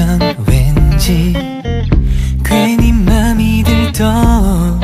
보면 왠지 괜히 맘이 들떠